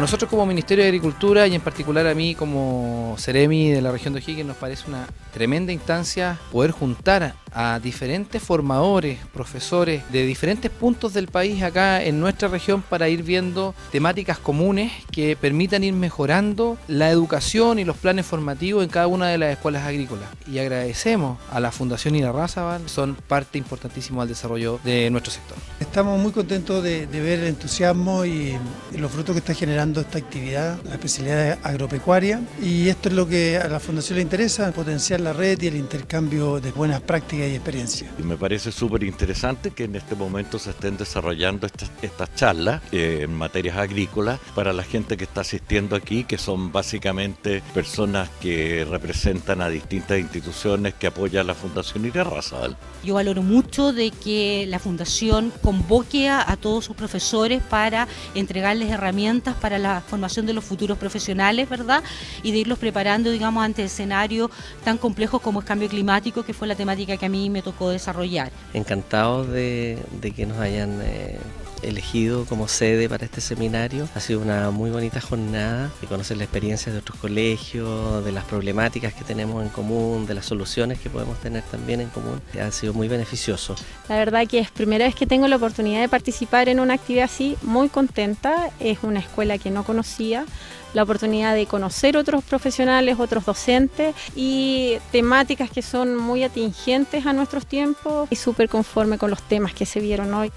A nosotros como Ministerio de Agricultura y en particular a mí como Ceremi de la región de O'Higgins nos parece una tremenda instancia poder juntar a diferentes formadores, profesores de diferentes puntos del país acá en nuestra región para ir viendo temáticas comunes que permitan ir mejorando la educación y los planes formativos en cada una de las escuelas agrícolas. Y agradecemos a la Fundación Irarrázaval, son parte importantísima del desarrollo de nuestro sector. Estamos muy contentos de, ver el entusiasmo y, y los frutos que está generando esta actividad, la especialidad agropecuaria. Y esto es lo que a la Fundación le interesa, potenciar la red y el intercambio de buenas prácticas y experiencia. Y me parece súper interesante que en este momento se estén desarrollando estas, estas charlas eh, en materias agrícolas para la gente que está asistiendo aquí, que son básicamente personas que representan a distintas instituciones que apoyan la Fundación Irarrazal. Yo valoro mucho de que la Fundación convoque a, a todos sus profesores para entregarles herramientas para la formación de los futuros profesionales, ¿verdad? Y de irlos preparando, digamos, ante escenarios tan complejos como el cambio climático, que fue la temática que a mí me tocó desarrollar. Encantados de, que nos hayan eh, elegido como sede para este seminario. Ha sido una muy bonita jornada de conocer la experiencia de otros colegios, de las problemáticas que tenemos en común, de las soluciones que podemos tener también en común. Ha sido muy beneficioso. La verdad que es primera vez que tengo la oportunidad de participar en una actividad así, muy contenta. Es una escuela que no conocía la oportunidad de conocer otros profesionales, otros docentes y temáticas que son muy atingentes a nuestros tiempos y súper conforme con los temas que se vieron hoy.